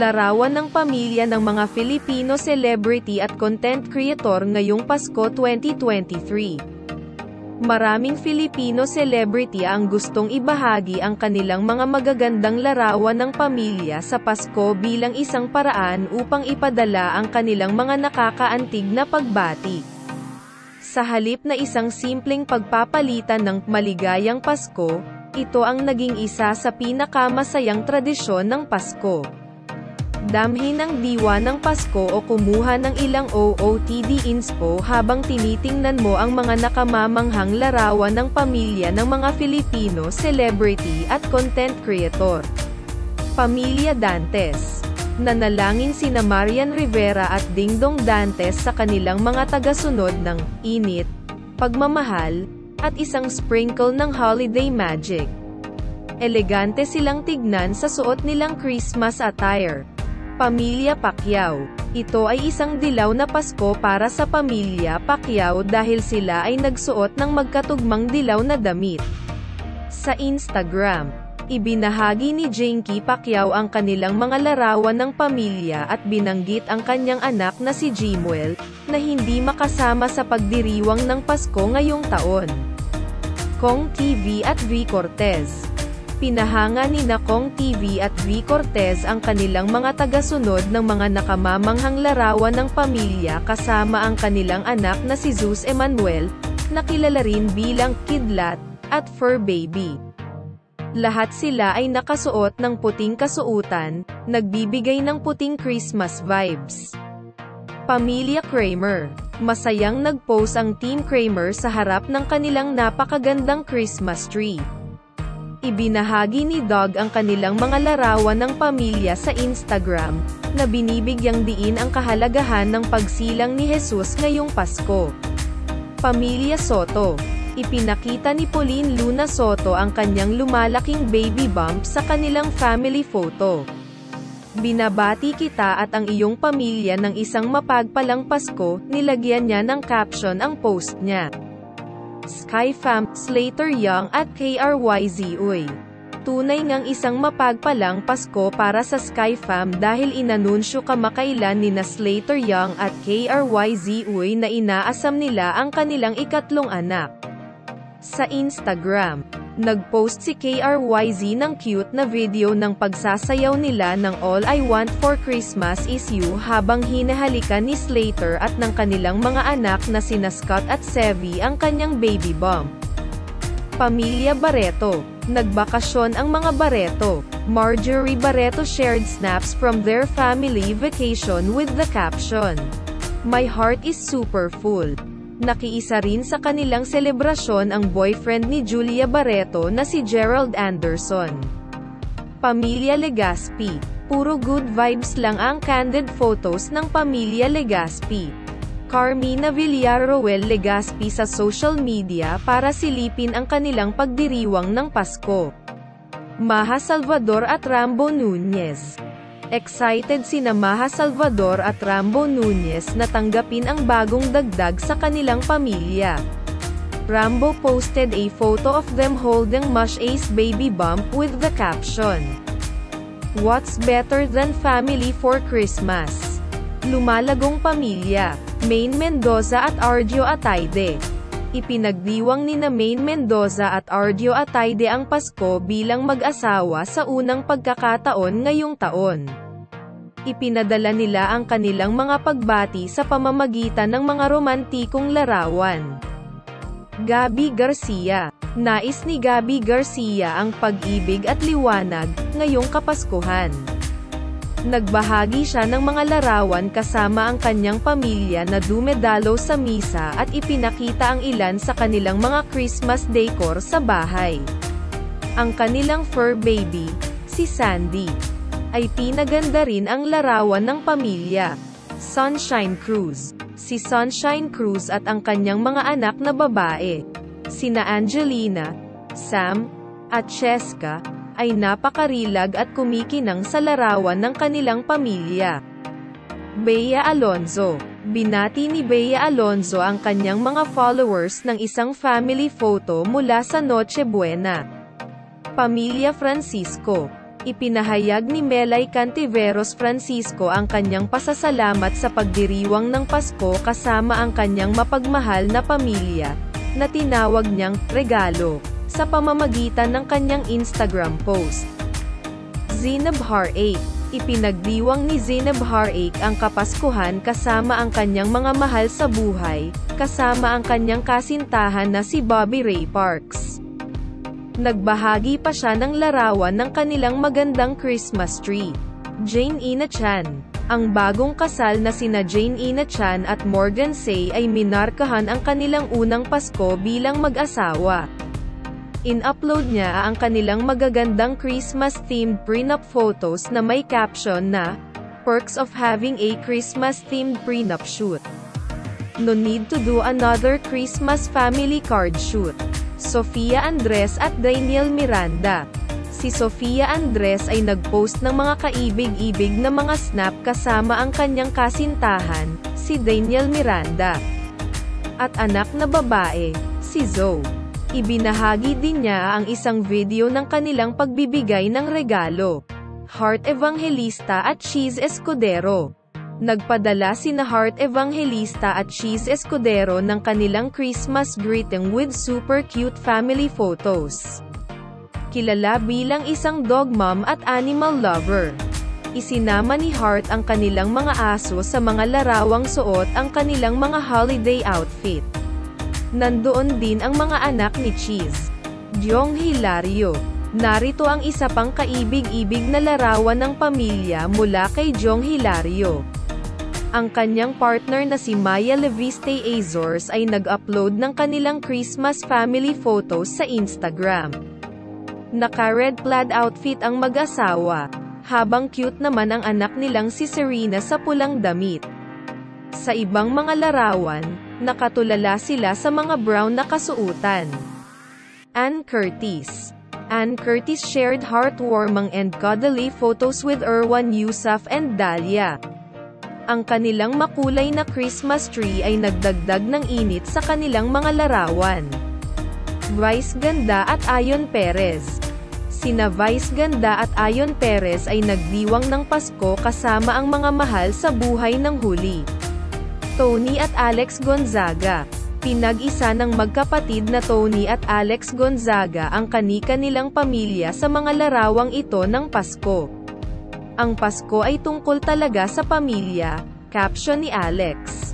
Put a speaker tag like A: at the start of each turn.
A: Larawan ng pamilya ng mga Filipino celebrity at content creator ngayong Pasko 2023. Maraming Filipino celebrity ang gustong ibahagi ang kanilang mga magagandang larawan ng pamilya sa Pasko bilang isang paraan upang ipadala ang kanilang mga nakakaantig na pagbati. Sa halip na isang simpleng pagpapalitan ng maligayang Pasko, ito ang naging isa sa pinakamasayang tradisyon ng Pasko. Damhin ng diwa ng Pasko o kumuha ng ilang OOTD inspo habang tinitingnan mo ang mga nakamamanghang larawan ng pamilya ng mga Filipino celebrity at content creator. Pamilya Dantes Nanalangin sina Marian Rivera at Dingdong Dantes sa kanilang mga tagasunod ng init, pagmamahal, at isang sprinkle ng holiday magic. Elegante silang tignan sa suot nilang Christmas attire. Pamilya Pacquiao. Ito ay isang dilaw na Pasko para sa pamilya Pacquiao dahil sila ay nagsuot ng magkatugmang dilaw na damit. Sa Instagram, ibinahagi ni Jinky Pacquiao ang kanilang mga larawan ng pamilya at binanggit ang kanyang anak na si Jimuel, na hindi makasama sa pagdiriwang ng Pasko ngayong taon. Kong TV at V. Cortez Pinahanga ni Nakong TV at V. Cortez ang kanilang mga tagasunod ng mga nakamamanghang larawan ng pamilya kasama ang kanilang anak na si Zeus Emmanuel, na kilala rin bilang Kidlat, at Fur Baby. Lahat sila ay nakasuot ng puting kasuutan, nagbibigay ng puting Christmas vibes. Pamilya Kramer Masayang nag-post ang Team Kramer sa harap ng kanilang napakagandang Christmas tree. Ibinahagi ni Doug ang kanilang mga larawan ng pamilya sa Instagram, na binibigyang diin ang kahalagahan ng pagsilang ni Jesus ngayong Pasko. Pamilya Soto Ipinakita ni Pauline Luna Soto ang kanyang lumalaking baby bump sa kanilang family photo. Binabati kita at ang iyong pamilya ng isang mapagpalang Pasko, nilagyan niya ng caption ang post niya. Skyfam, Slater Young at KRYZ Uy. Tunay ngang isang mapagpalang Pasko para sa Skyfam dahil inanunsyo kamakailan ni na Slater Young at KRYZ Uy na inaasam nila ang kanilang ikatlong anak. Sa Instagram, nag-post si KRYZ ng cute na video ng pagsasayaw nila ng All I Want for Christmas is You habang hinahalikan ni Slater at ng kanilang mga anak na sina Scott at Sevi ang kanyang baby bump. Pamilya Barreto Nagbakasyon ang mga Barreto. Marjorie Barreto shared snaps from their family vacation with the caption, My heart is super full. Nakiisa rin sa kanilang selebrasyon ang boyfriend ni Julia Barreto na si Gerald Anderson. Pamilya Legaspi Puro good vibes lang ang candid photos ng Pamilya Legaspi. Carmina Villarroel Legaspi sa social media para silipin ang kanilang pagdiriwang ng Pasko. Maha Salvador at Rambo Nunez Excited sina Maha Salvador at Rambo Nunez na tanggapin ang bagong dagdag sa kanilang pamilya. Rambo posted a photo of them holding Mush Ace baby bump with the caption, What's better than family for Christmas? Lumalagong pamilya, Main Mendoza at Argio Ataide. Ipinagdiwang ni na Main Mendoza at Argio Ataide ang Pasko bilang mag-asawa sa unang pagkakataon ngayong taon. Ipinadala nila ang kanilang mga pagbati sa pamamagitan ng mga romantikong larawan. Gabi Garcia Nais ni Gabi Garcia ang pag-ibig at liwanag, ngayong Kapaskuhan. Nagbahagi siya ng mga larawan kasama ang kanyang pamilya na dumedalo sa misa at ipinakita ang ilan sa kanilang mga Christmas decor sa bahay. Ang kanilang fur baby, si Sandy, ay pinaganda rin ang larawan ng pamilya. Sunshine Cruz Si Sunshine Cruz at ang kanyang mga anak na babae, sina Angelina, Sam, at Cheska, ay napakarilag at kumikinang sa larawan ng kanilang pamilya. Bea Alonzo Binati ni Bea Alonzo ang kanyang mga followers ng isang family photo mula sa Noche Buena. Pamilya Francisco Ipinahayag ni Melay Cantiveros Francisco ang kanyang pasasalamat sa pagdiriwang ng Pasko kasama ang kanyang mapagmahal na pamilya, na tinawag niyang regalo, sa pamamagitan ng kanyang Instagram post. Zinab Har-8 Ipinagdiwang ni Zinab Har-8 ang Kapaskuhan kasama ang kanyang mga mahal sa buhay, kasama ang kanyang kasintahan na si Bobby Ray Parks. Nagbahagi pa siya ng larawan ng kanilang magandang Christmas tree. Jane Ina Chan Ang bagong kasal na sina Jane Ina Chan at Morgan Say ay minarkahan ang kanilang unang Pasko bilang mag-asawa. In-upload niya ang kanilang magagandang Christmas-themed prenup photos na may caption na, Perks of having a Christmas-themed prenup shoot. No need to do another Christmas family card shoot. Sofia Andres at Daniel Miranda. Si Sofia Andres ay nagpost ng mga kaibig-ibig na mga snap kasama ang kanyang kasintahan, si Daniel Miranda. At anak na babae, si Zoe. Ibinahagi din niya ang isang video ng kanilang pagbibigay ng regalo. Heart Evangelista at Cheese Escudero. Nagpadala sina Heart Evangelista at Cheese Escudero ng kanilang Christmas greeting with super cute family photos. Kilala bilang isang dog mom at animal lover. Isinama ni Heart ang kanilang mga aso sa mga larawang suot ang kanilang mga holiday outfit. Nandoon din ang mga anak ni Cheese. Jong Hilario. Narito ang isa pang kaibig-ibig na larawan ng pamilya mula kay Jong Hilario. Ang kanyang partner na si Maya Leviste Azores ay nag-upload ng kanilang Christmas family photos sa Instagram. Naka-red plaid outfit ang mag-asawa, habang cute naman ang anak nilang si Serena sa pulang damit. Sa ibang mga larawan, nakatulala sila sa mga brown na kasuutan. Ann Curtis Ann Curtis shared heartwarming and cuddly photos with Erwan Yusuf and Dahlia. Ang kanilang makulay na Christmas tree ay nagdagdag ng init sa kanilang mga larawan. Vice Ganda at Ayon Perez Sina Vice Ganda at Ayon Perez ay nagdiwang ng Pasko kasama ang mga mahal sa buhay ng huli. Tony at Alex Gonzaga Pinag-isa ng magkapatid na Tony at Alex Gonzaga ang kanika nilang pamilya sa mga larawang ito ng Pasko. Ang Pasko ay tungkol talaga sa pamilya, caption ni Alex.